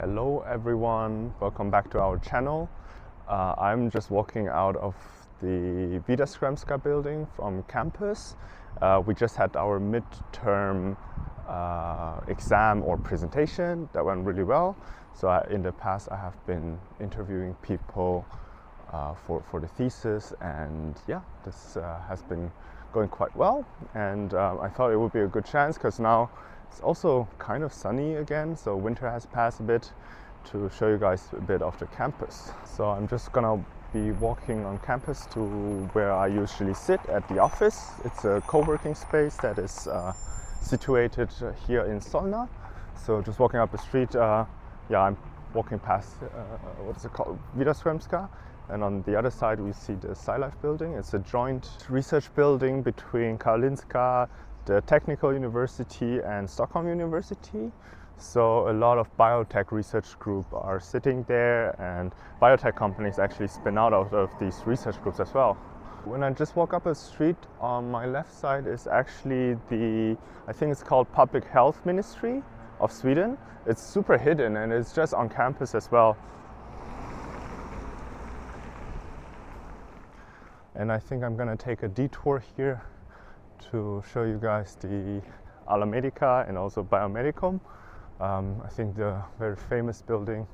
Hello everyone, welcome back to our channel. Uh, I'm just walking out of the Widerströmska building from campus. Uh, we just had our midterm uh, exam or presentation that went really well. So I, in the past I have been interviewing people uh, for, for the thesis and yeah, this uh, has been going quite well and um, I thought it would be a good chance because now it's also kind of sunny again, so winter has passed a bit to show you guys a bit of the campus. So I'm just gonna be walking on campus to where I usually sit at the office. It's a co-working space that is uh, situated here in Solna. So just walking up the street, uh, yeah, I'm walking past, uh, what is it called, Widerströmska. And on the other side, we see the SciLife building. It's a joint research building between Karolinska, the Technical University and Stockholm University. So a lot of biotech research groups are sitting there and biotech companies actually spin out of these research groups as well. When I just walk up a street on my left side is actually the, I think it's called Public Health Ministry of Sweden. It's super hidden and it's just on campus as well. And I think I'm gonna take a detour here to show you guys the Aula Medica and also Biomedicum. Um, I think the very famous building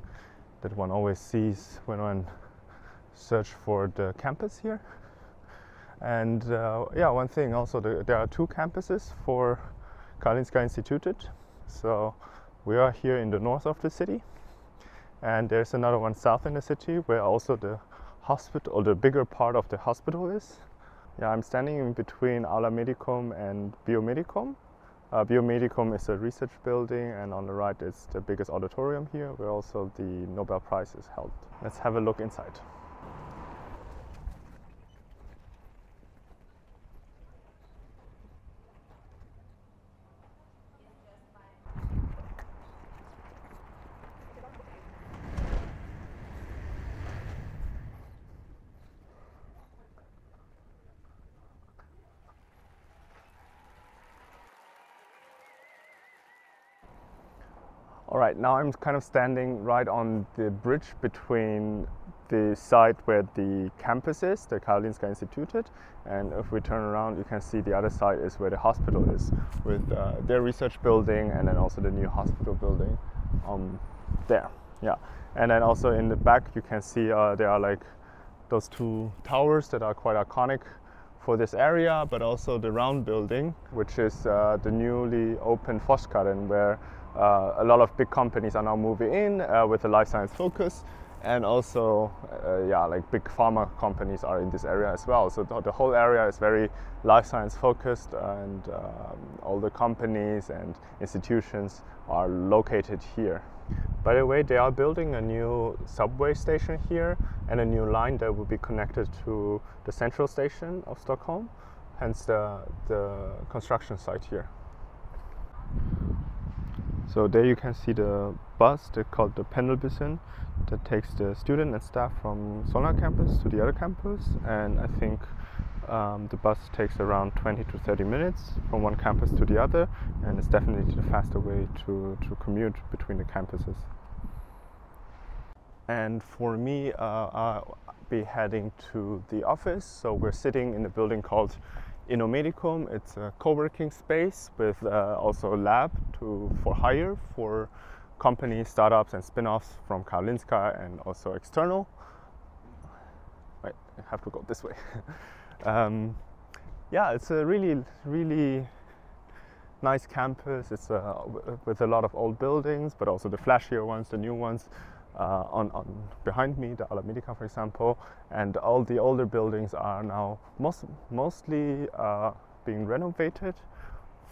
that one always sees when one search for the campus here. And uh, yeah, one thing also, the, there are two campuses for Karolinska Institutet. So we are here in the north of the city. And there's another one south in the city where also the hospital, or the bigger part of the hospital is. Yeah, I'm standing in between Aula Medicum and Biomedicum. Uh, Biomedicum is a research building and on the right is the biggest auditorium here where also the Nobel Prize is held. Let's have a look inside. All right, now I'm kind of standing right on the bridge between the site where the campus is, the Karolinska Institutet, and if we turn around, you can see the other side is where the hospital is, with uh, their research building and then also the new hospital building um, there. Yeah, and then also in the back, you can see uh, there are like those two towers that are quite iconic for this area, but also the round building, which is uh, the newly opened Forskaren, where uh, a lot of big companies are now moving in uh, with a life science focus. And also uh, yeah like big pharma companies are in this area as well. So the, the whole area is very life science focused and um, all the companies and institutions are located here. By the way they are building a new subway station here and a new line that will be connected to the central station of stockholm hence the, the construction site here so there you can see the bus, they called the Pendelbussen, that takes the student and staff from Solna campus to the other campus. And I think um, the bus takes around 20 to 30 minutes from one campus to the other, and it's definitely the faster way to, to commute between the campuses. And for me, uh, I'll be heading to the office. So we're sitting in a building called Innomedicum. It's a co-working space with uh, also a lab to, for hire for companies, startups and spin-offs from Karolinska and also external. Wait, I have to go this way. um, yeah, it's a really, really nice campus. It's uh, with a lot of old buildings, but also the flashier ones, the new ones on, on, behind me, the Aula Medica, for example, and all the older buildings are now most, mostly uh, being renovated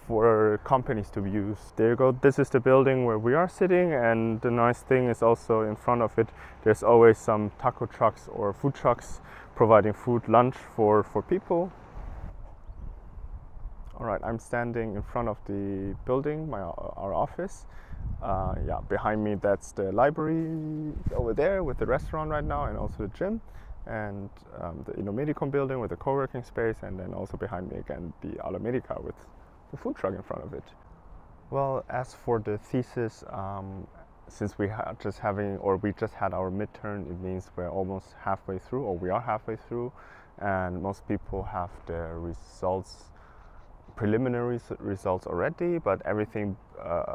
for companies to use. There you go, this is the building where we are sitting and the nice thing is also in front of it there's always some taco trucks or food trucks providing food, lunch for, for people. Alright, I'm standing in front of the building, my, our office uh, yeah, behind me that's the library over there with the restaurant right now and also the gym and um, the Innomedicum building with the co-working space and then also behind me again the Aula Medica with the food truck in front of it. Well, as for the thesis, um, since we are just having or we just had our midterm, it means we're almost halfway through, or we are halfway through, and most people have their results, preliminary results already, but everything. Uh,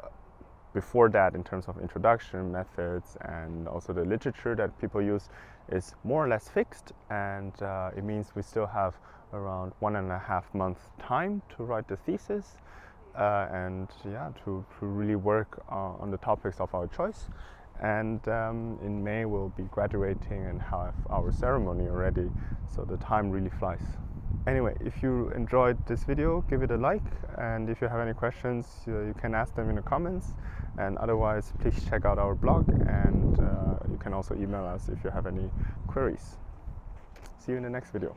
before that, in terms of introduction methods and also the literature that people use, is more or less fixed, and uh, it means we still have around one and a half month time to write the thesis uh, and yeah to, to really work uh, on the topics of our choice and um, in May we'll be graduating and have our ceremony already so the time really flies anyway if you enjoyed this video give it a like and if you have any questions uh, you can ask them in the comments. And otherwise please check out our blog and uh, you can also email us if you have any queries. See you in the next video